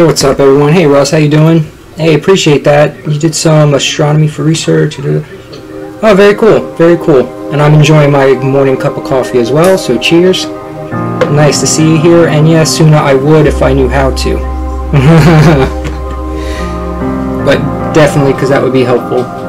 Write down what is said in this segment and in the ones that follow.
Hey, what's up, everyone? Hey, Russ, how you doing? Hey, appreciate that. You did some astronomy for research. Oh, very cool, very cool. And I'm enjoying my morning cup of coffee as well, so cheers. Nice to see you here, and yes, sooner I would if I knew how to. but definitely, because that would be helpful.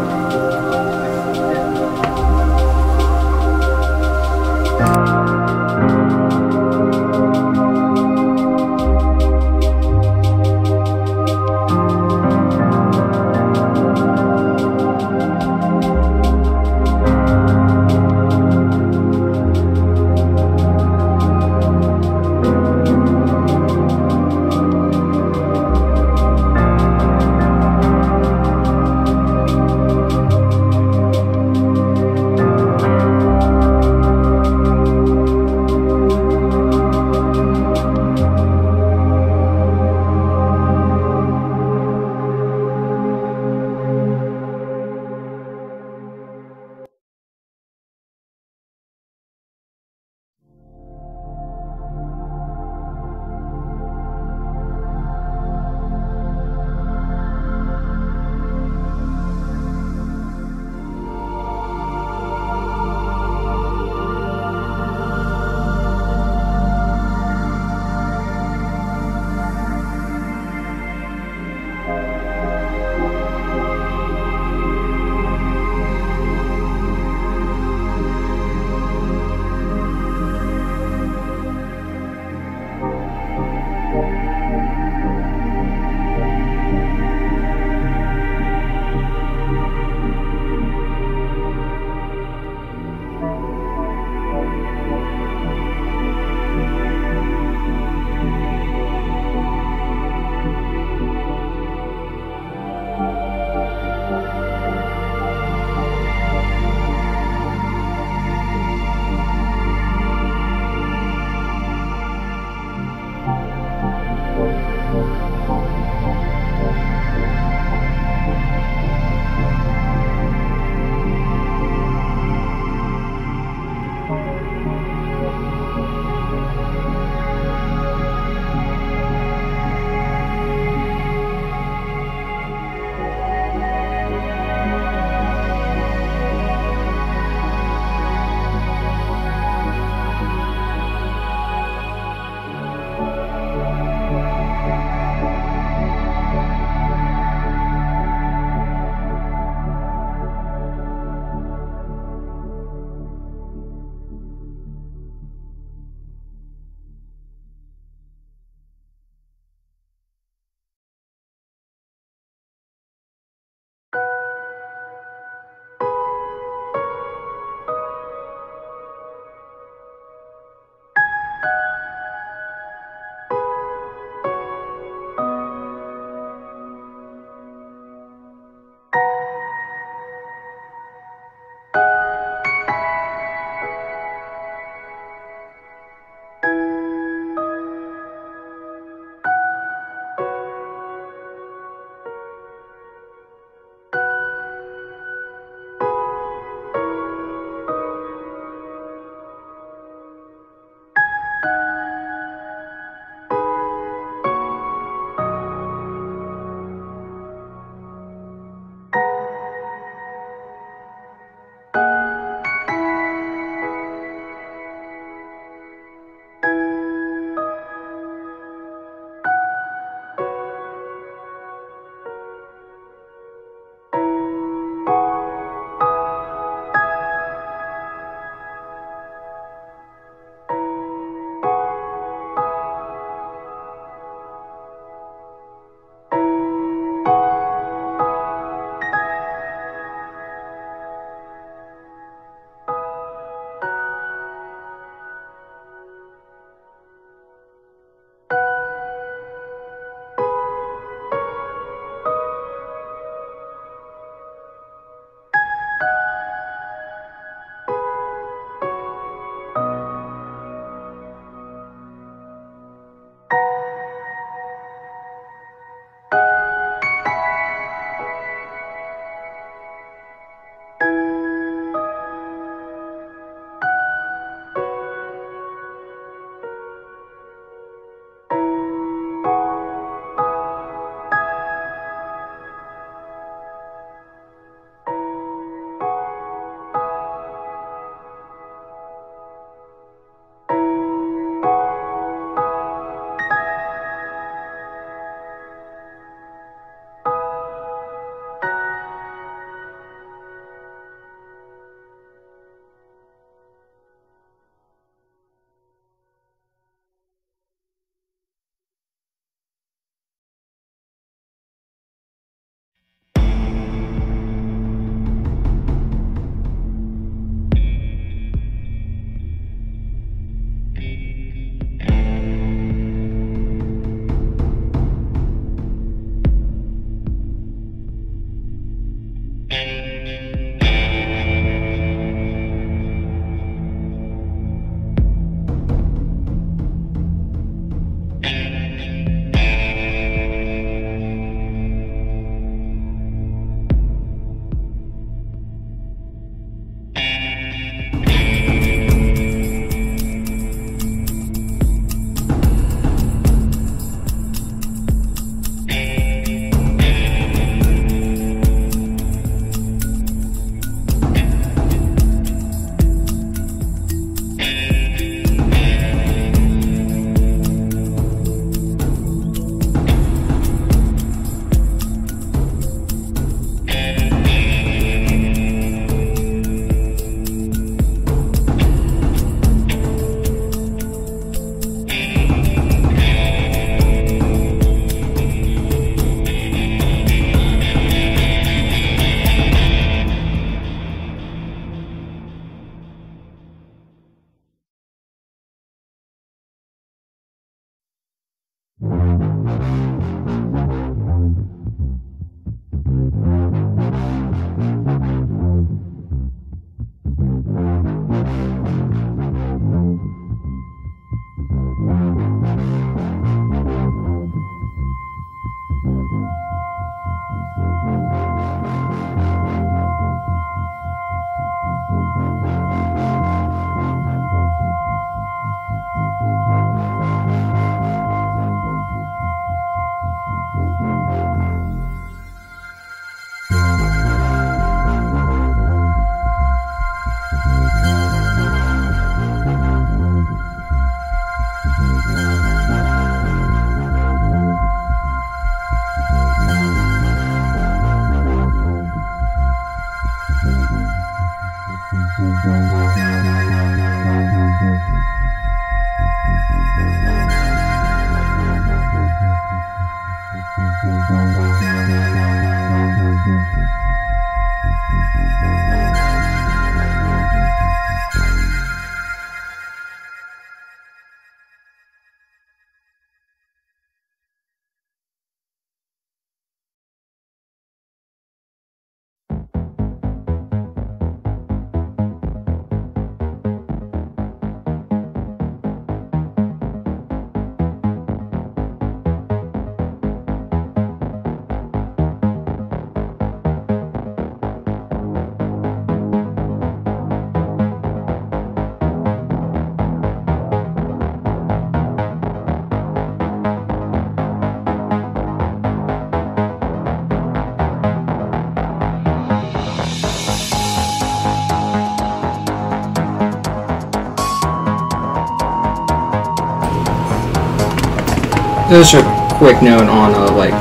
Just a quick note on uh, like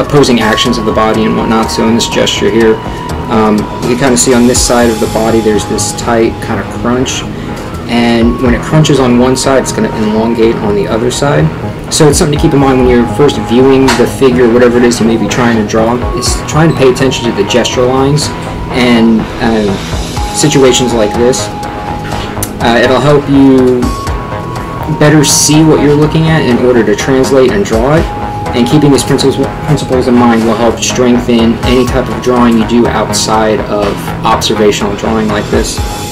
opposing actions of the body and whatnot. So in this gesture here, um, you can kind of see on this side of the body there's this tight kind of crunch and when it crunches on one side it's going to elongate on the other side. So it's something to keep in mind when you're first viewing the figure, whatever it is you may be trying to draw, is trying to pay attention to the gesture lines and uh, situations like this. Uh, it'll help you better see what you're looking at in order to translate and draw it. And keeping these principles, principles in mind will help strengthen any type of drawing you do outside of observational drawing like this.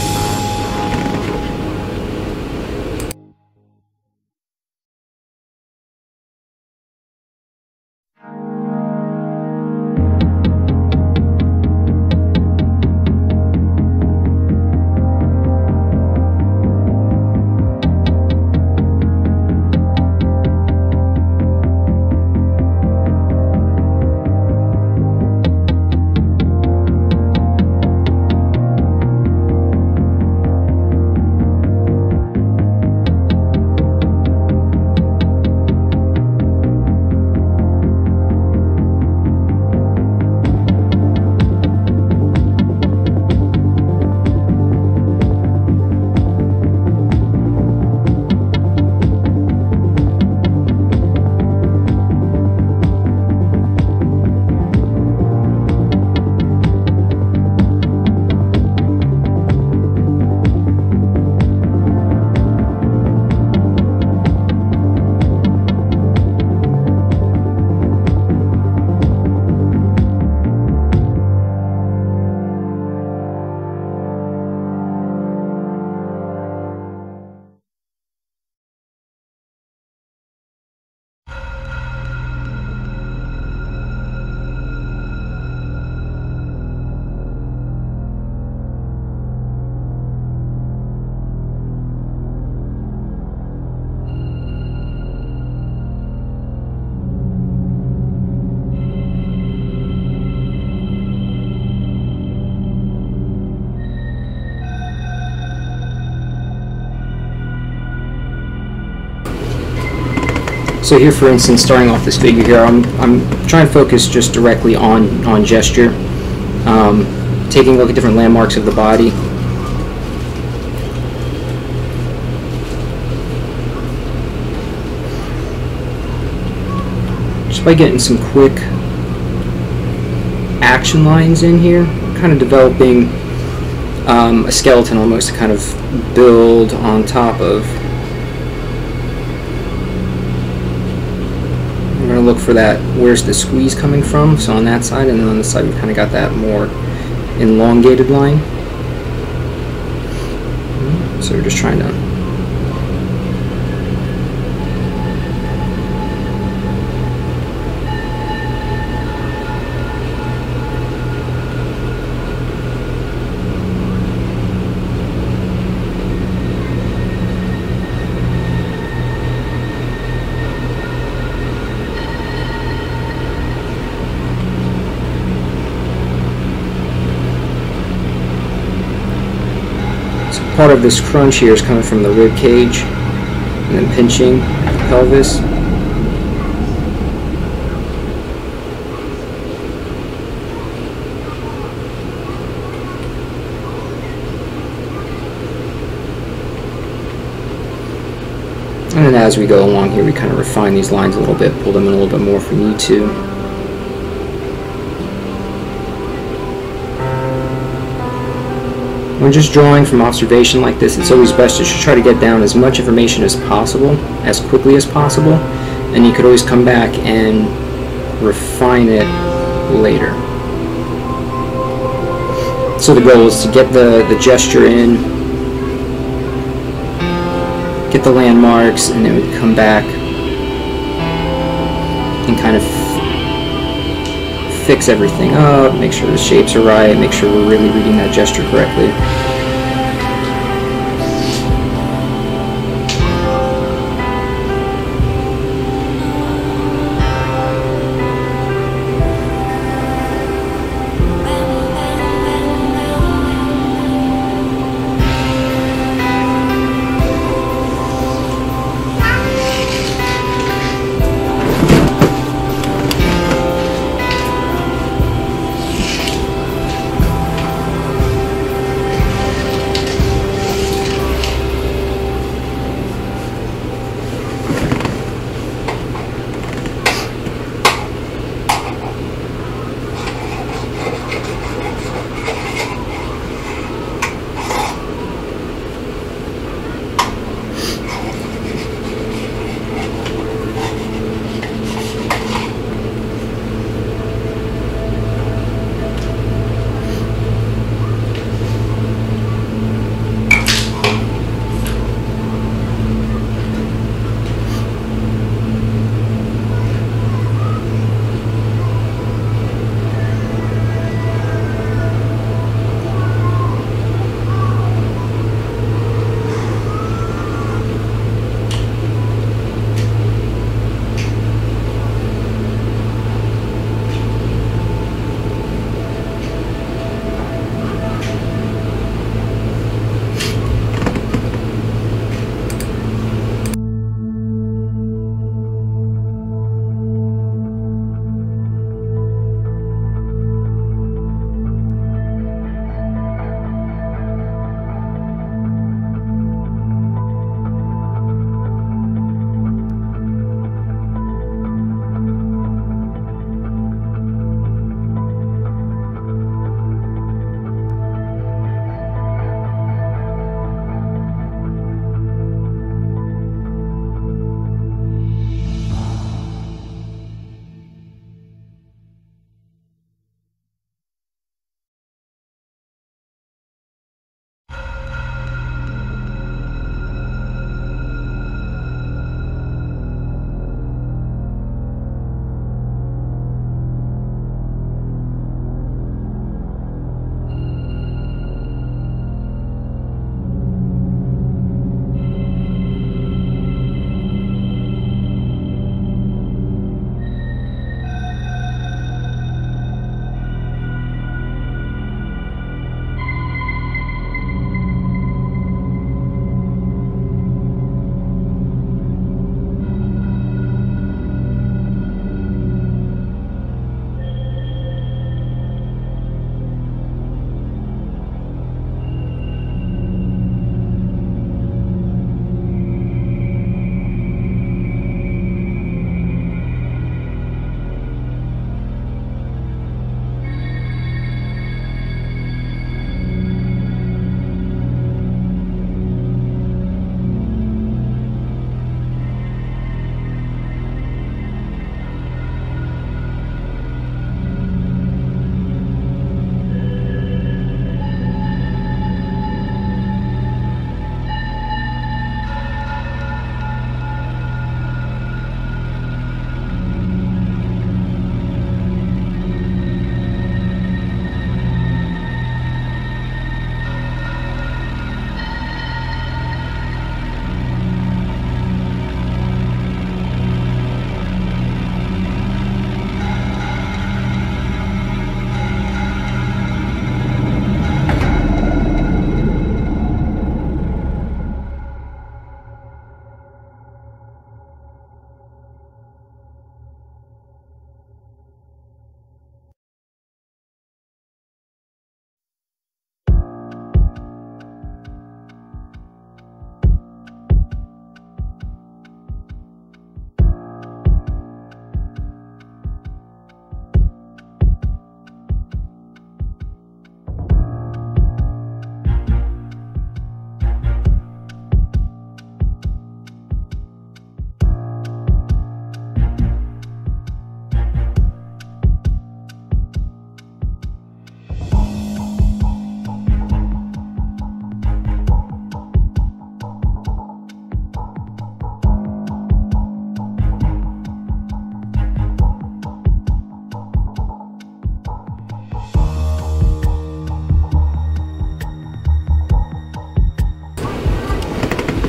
So here, for instance, starting off this figure here, I'm, I'm trying to focus just directly on, on gesture, um, taking a look at different landmarks of the body. Just by getting some quick action lines in here, kind of developing um, a skeleton almost to kind of build on top of to look for that, where's the squeeze coming from? So on that side, and then on the side, we kind of got that more elongated line. So we're just trying to part of this crunch here is coming from the rib cage and then pinching the pelvis. And then as we go along here, we kind of refine these lines a little bit, pull them in a little bit more if we need to. When just drawing from observation like this, it's always best to try to get down as much information as possible, as quickly as possible, and you could always come back and refine it later. So the goal is to get the, the gesture in, get the landmarks, and then we come back and kind of fix everything up, make sure the shapes are right, make sure we're really reading that gesture correctly.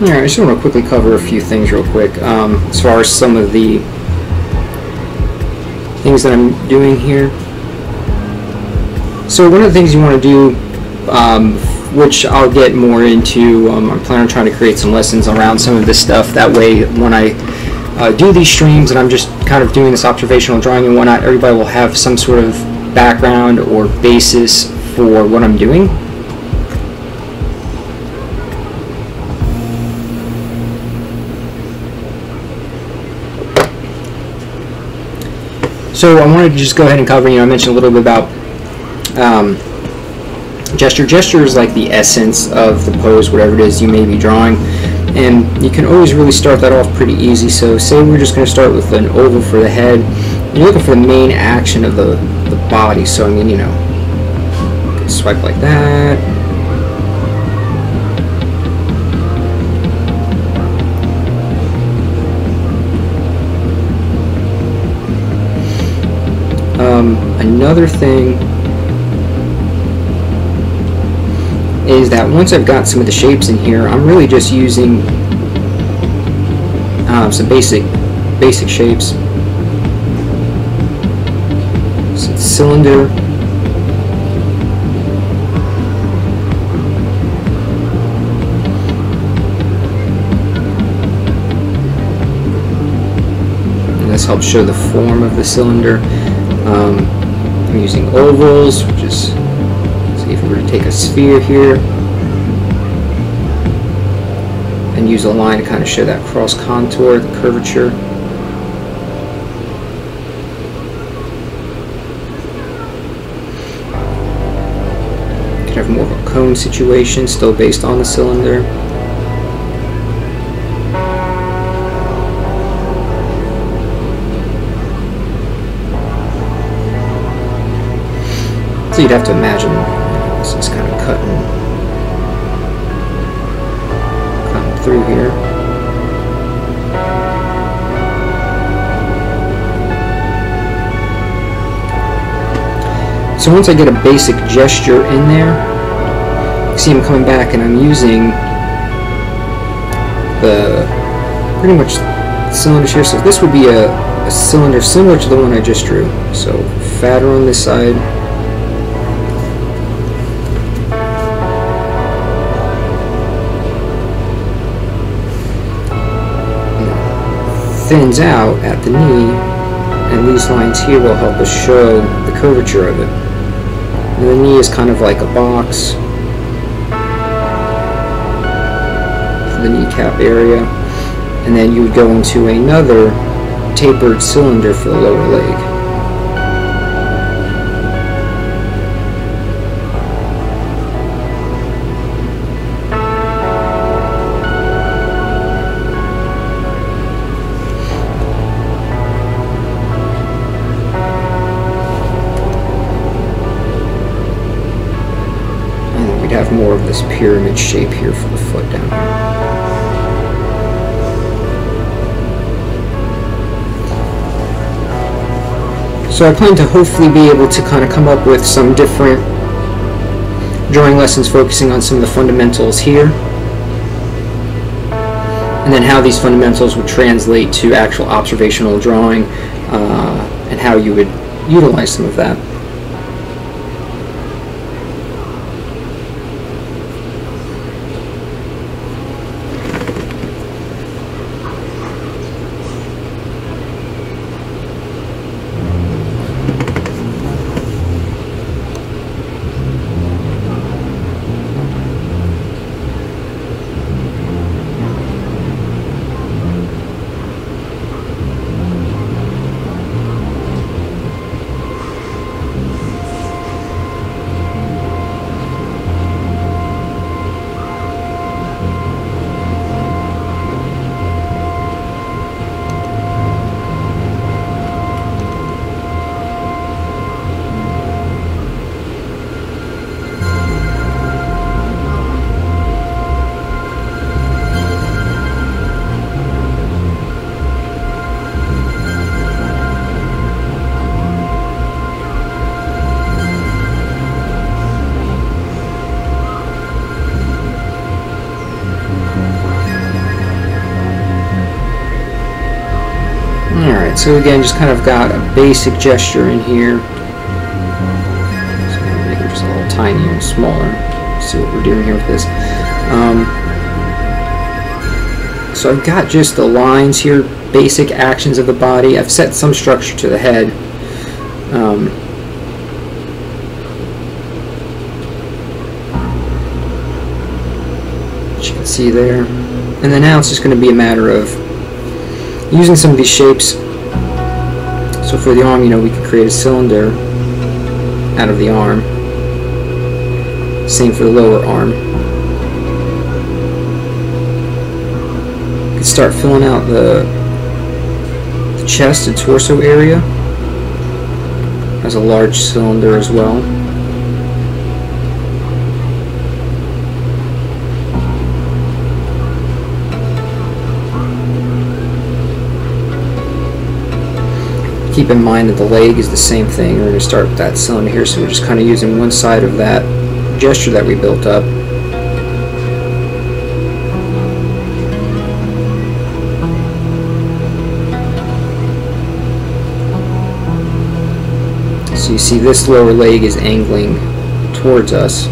Alright, I just want to quickly cover a few things real quick. Um, as far as some of the things that I'm doing here. So one of the things you want to do, um, which I'll get more into, um, I'm planning on trying to create some lessons around some of this stuff. That way, when I uh, do these streams and I'm just kind of doing this observational drawing and whatnot, everybody will have some sort of background or basis for what I'm doing. So I wanted to just go ahead and cover, you know, I mentioned a little bit about um, gesture. Gesture is like the essence of the pose, whatever it is you may be drawing. And you can always really start that off pretty easy. So say we're just going to start with an oval for the head. You're looking for the main action of the, the body. So I mean, you know, swipe like that. Um, another thing is that once I've got some of the shapes in here, I'm really just using uh, some basic basic shapes. So cylinder. This helps show the form of the cylinder. Um, I'm using ovals, which is, see if we were to take a sphere here and use a line to kind of show that cross contour, the curvature. Could have more of a cone situation, still based on the cylinder. You'd have to imagine this is kind of cutting, cutting through here. So once I get a basic gesture in there, see I'm coming back and I'm using the pretty much cylinders here. So this would be a, a cylinder similar to the one I just drew. So fatter on this side, thins out at the knee, and these lines here will help us show the curvature of it. And the knee is kind of like a box for the kneecap area, and then you would go into another tapered cylinder for the lower leg. Pyramid shape here for the foot down here. So I plan to hopefully be able to kind of come up with some different drawing lessons focusing on some of the fundamentals here and then how these fundamentals would translate to actual observational drawing uh, and how you would utilize some of that. So again, just kind of got a basic gesture in here. So make it just a little tinier and smaller. See what we're doing here with this. Um, so I've got just the lines here, basic actions of the body. I've set some structure to the head. Um, you can see there. And then now it's just going to be a matter of using some of these shapes. So for the arm, you know, we could create a cylinder out of the arm. Same for the lower arm. You can start filling out the, the chest and torso area as a large cylinder as well. Keep in mind that the leg is the same thing. We're going to start with that cylinder here, so we're just kind of using one side of that gesture that we built up. So you see this lower leg is angling towards us.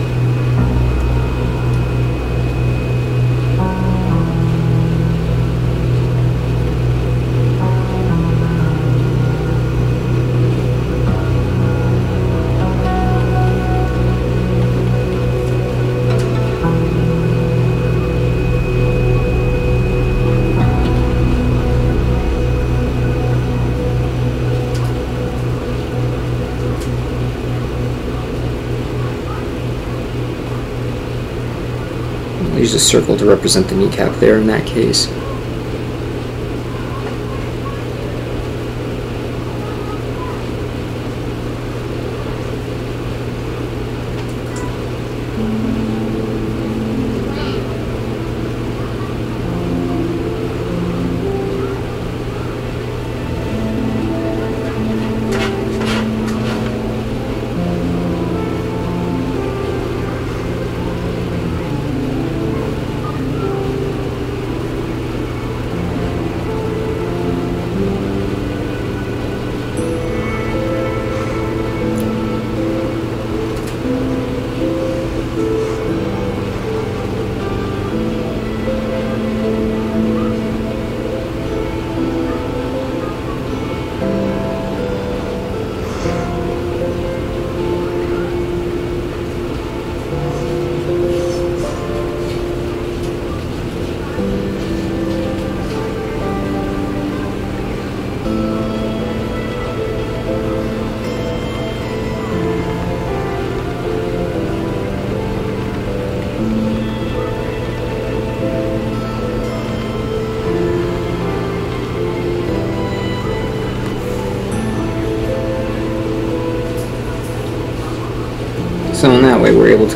Use a circle to represent the kneecap there in that case.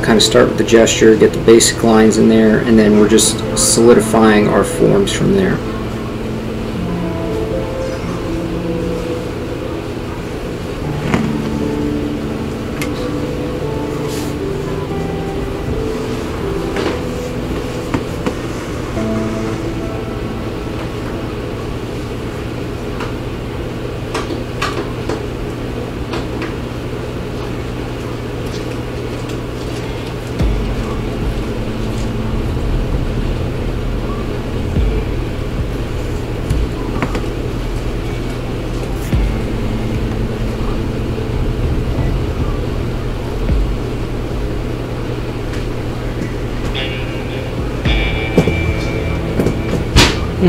Kind of start with the gesture, get the basic lines in there, and then we're just solidifying our forms from there.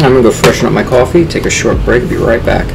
I'm gonna go freshen up my coffee, take a short break, be right back.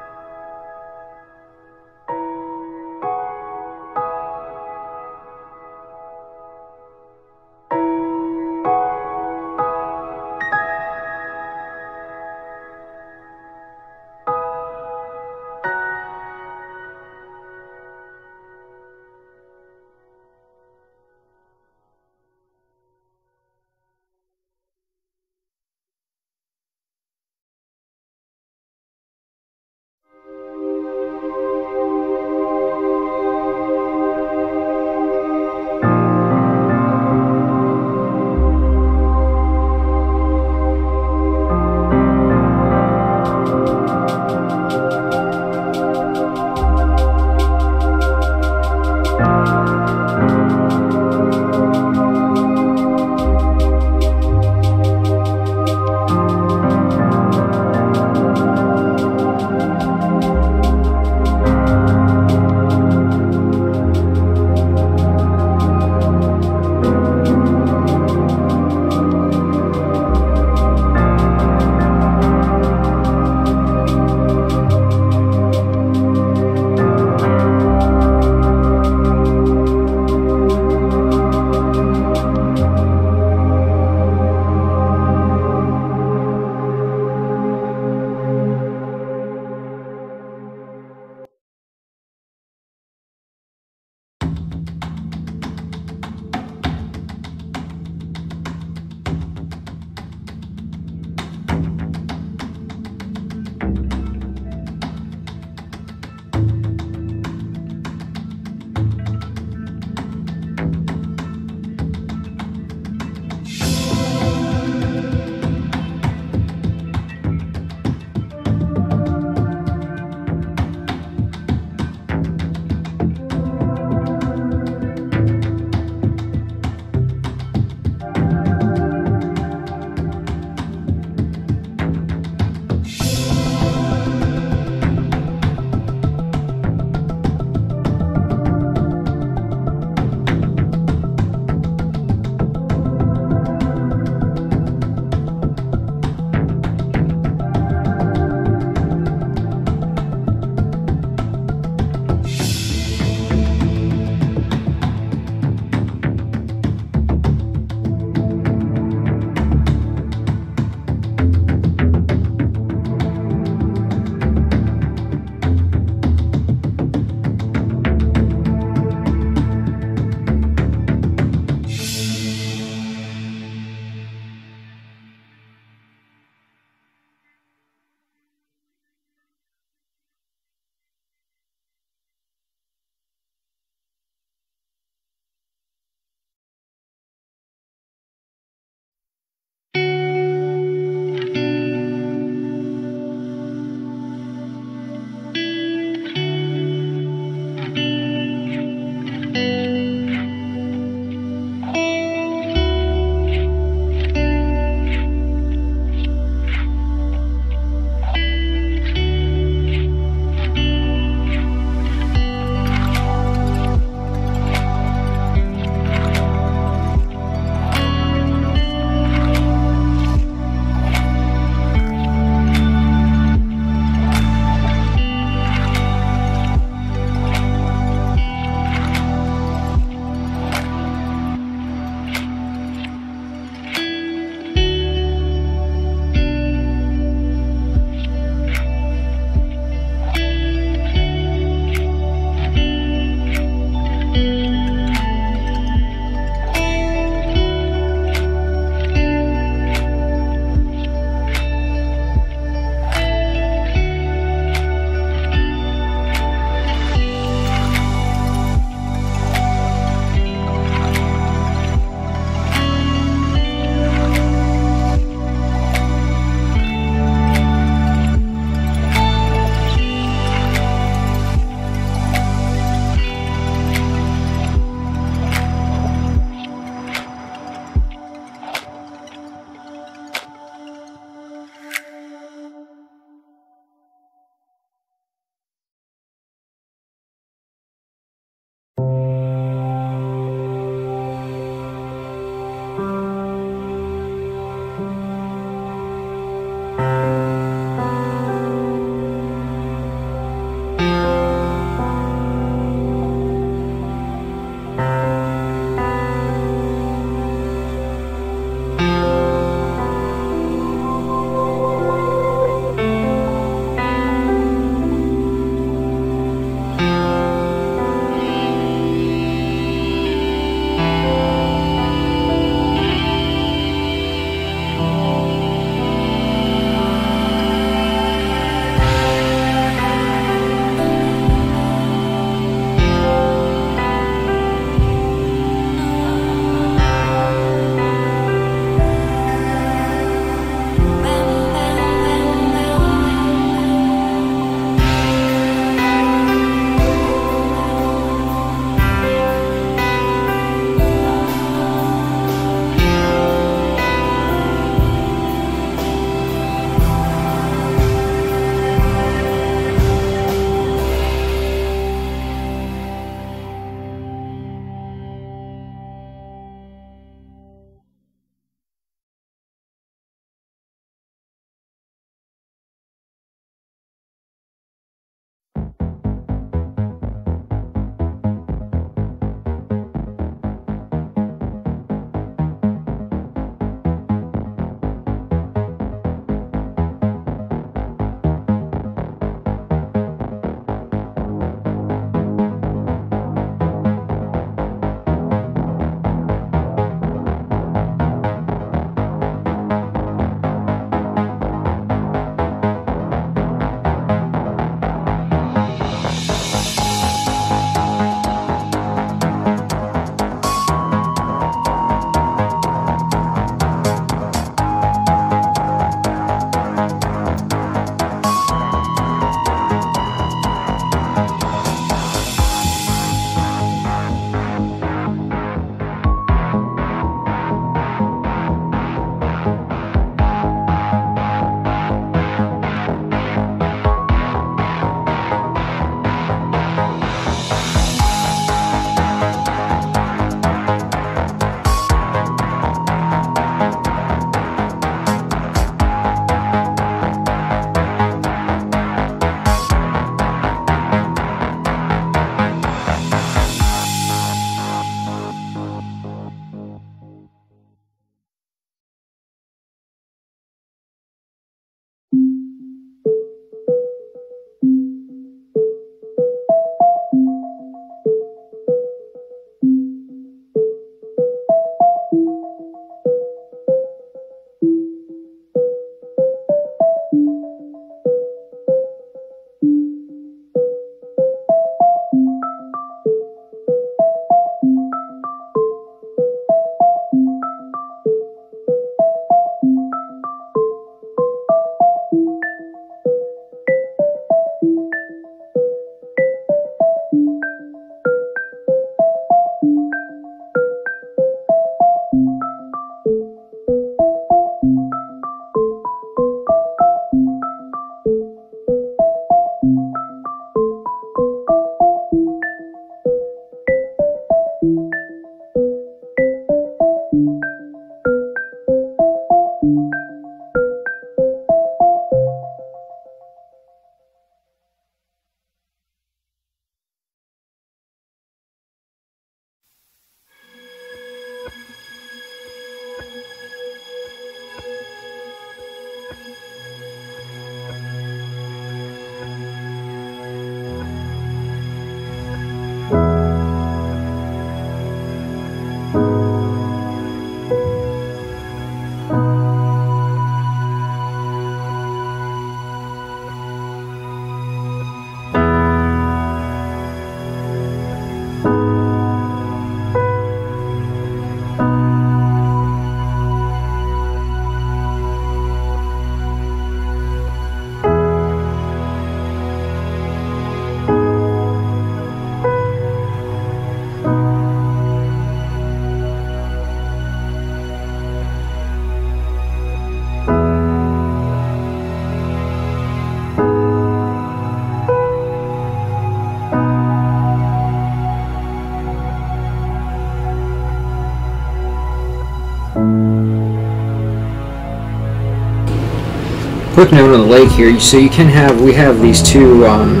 Quick note on the leg here. So you can have, we have these two, um,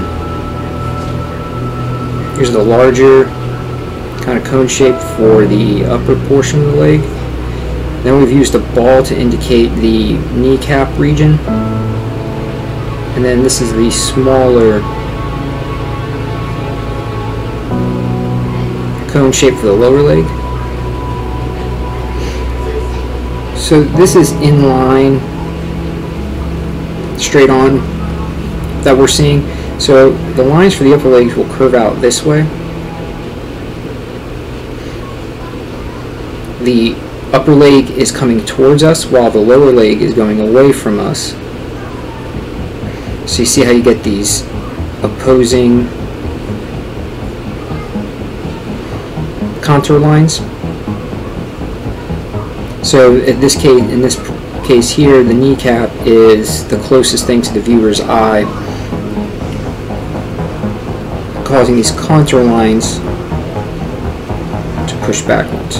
here's the larger kind of cone shape for the upper portion of the leg. Then we've used a ball to indicate the kneecap region. And then this is the smaller cone shape for the lower leg. So this is in line, straight on, that we're seeing. So the lines for the upper legs will curve out this way. The upper leg is coming towards us while the lower leg is going away from us. So you see how you get these opposing contour lines. So in this case, in this case here, the kneecap is the closest thing to the viewer's eye, causing these contour lines to push backwards.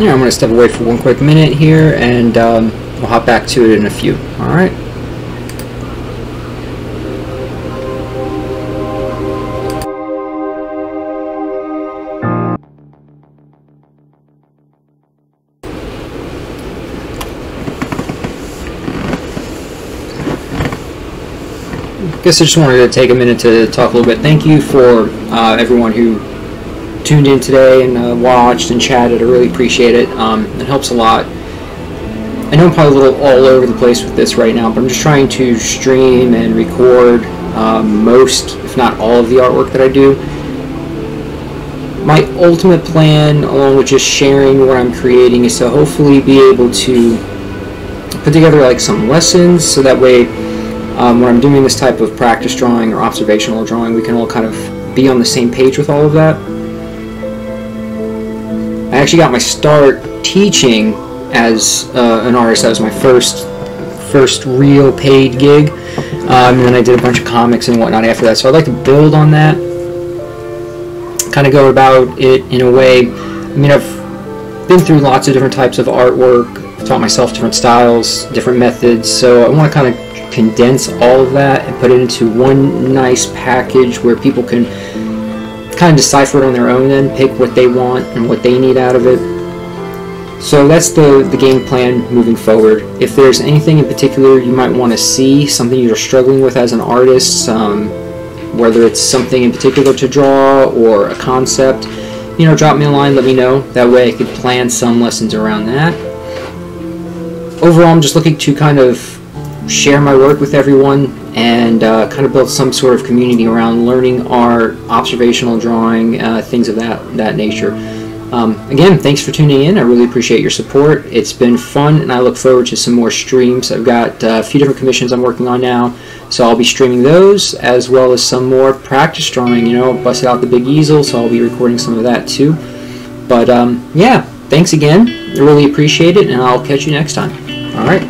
Yeah, I'm going to step away for one quick minute here, and um, we'll hop back to it in a few. All right. guess I just wanted to take a minute to talk a little bit. Thank you for uh, everyone who tuned in today and uh, watched and chatted. I really appreciate it. Um, it helps a lot. I know I'm probably a little all over the place with this right now, but I'm just trying to stream and record um, most, if not all, of the artwork that I do. My ultimate plan, along with just sharing what I'm creating, is to hopefully be able to put together like some lessons so that way um, when I'm doing this type of practice drawing or observational drawing, we can all kind of be on the same page with all of that. Actually got my start teaching as uh, an artist. That was my first first real paid gig. Um, and then I did a bunch of comics and whatnot after that. So I'd like to build on that. Kind of go about it in a way. I mean, I've been through lots of different types of artwork. Taught myself different styles, different methods. So I want to kind of condense all of that and put it into one nice package where people can kind of decipher it on their own and pick what they want and what they need out of it. So that's the, the game plan moving forward. If there's anything in particular you might want to see, something you're struggling with as an artist, um, whether it's something in particular to draw or a concept, you know, drop me a line, let me know. That way I could plan some lessons around that. Overall, I'm just looking to kind of share my work with everyone and uh, kind of build some sort of community around learning art, observational drawing, uh, things of that, that nature. Um, again, thanks for tuning in. I really appreciate your support. It's been fun, and I look forward to some more streams. I've got uh, a few different commissions I'm working on now, so I'll be streaming those as well as some more practice drawing. You know, busted out the big easel, so I'll be recording some of that too. But um, yeah, thanks again. I really appreciate it, and I'll catch you next time. All right.